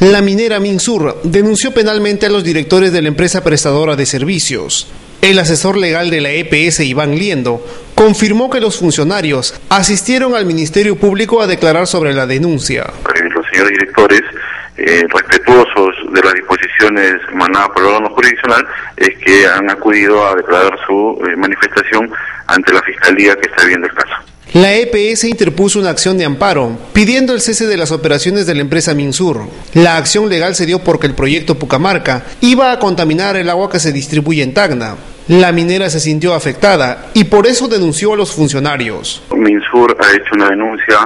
La minera Minsur denunció penalmente a los directores de la empresa prestadora de servicios. El asesor legal de la EPS, Iván Liendo, confirmó que los funcionarios asistieron al Ministerio Público a declarar sobre la denuncia. Los señores directores, eh, respetuosos de las disposiciones emanadas por el órgano jurisdiccional, es que han acudido a declarar su eh, manifestación ante la Fiscalía que está viendo el caso. La EPS interpuso una acción de amparo pidiendo el cese de las operaciones de la empresa Minsur. La acción legal se dio porque el proyecto Pucamarca iba a contaminar el agua que se distribuye en Tacna. La minera se sintió afectada y por eso denunció a los funcionarios. Minsur ha hecho una denuncia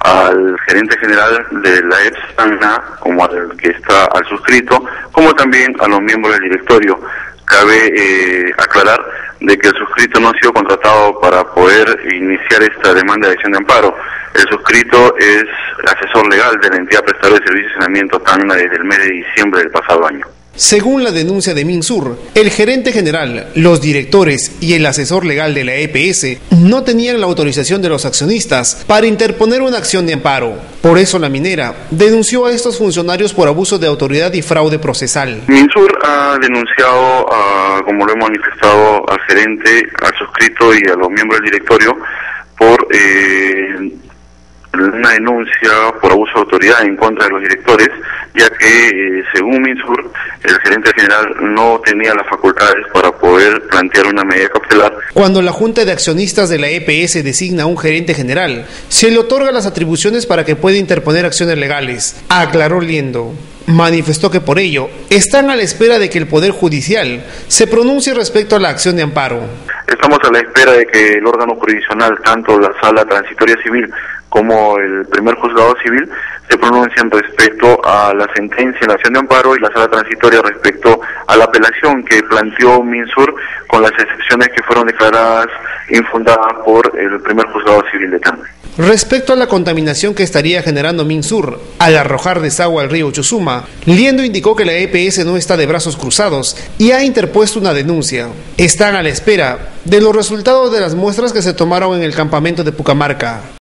al gerente general de la EPS Tacna, como al que está al suscrito, como también a los miembros del directorio. Cabe eh, aclarar de que el suscrito no ha sido contratado para poder iniciar esta demanda de acción de amparo. El suscrito es asesor legal de la entidad prestadora de servicios de saneamiento TANA desde el mes de diciembre del pasado año. Según la denuncia de Minsur, el gerente general, los directores y el asesor legal de la EPS no tenían la autorización de los accionistas para interponer una acción de amparo. Por eso la minera denunció a estos funcionarios por abuso de autoridad y fraude procesal. Minsur ha denunciado, como lo hemos manifestado, al gerente, al suscrito y a los miembros del directorio por eh, una denuncia por abuso de autoridad en contra de los directores, ya que eh, según Minsur, el gerente general no tenía las facultades para poder plantear una medida cautelar. Cuando la Junta de Accionistas de la EPS designa a un gerente general, se le otorga las atribuciones para que pueda interponer acciones legales, aclaró Liendo manifestó que por ello están a la espera de que el Poder Judicial se pronuncie respecto a la acción de amparo. Estamos a la espera de que el órgano jurisdiccional, tanto la Sala Transitoria Civil como el primer juzgado civil, se pronuncien respecto a la sentencia en acción de amparo y la Sala Transitoria respecto a la apelación que planteó Minsur con las excepciones que fueron declaradas infundadas por el primer juzgado civil de Tandil. Respecto a la contaminación que estaría generando Minsur al arrojar desagüe al río Chusuma, Liendo indicó que la EPS no está de brazos cruzados y ha interpuesto una denuncia. Están a la espera de los resultados de las muestras que se tomaron en el campamento de Pucamarca.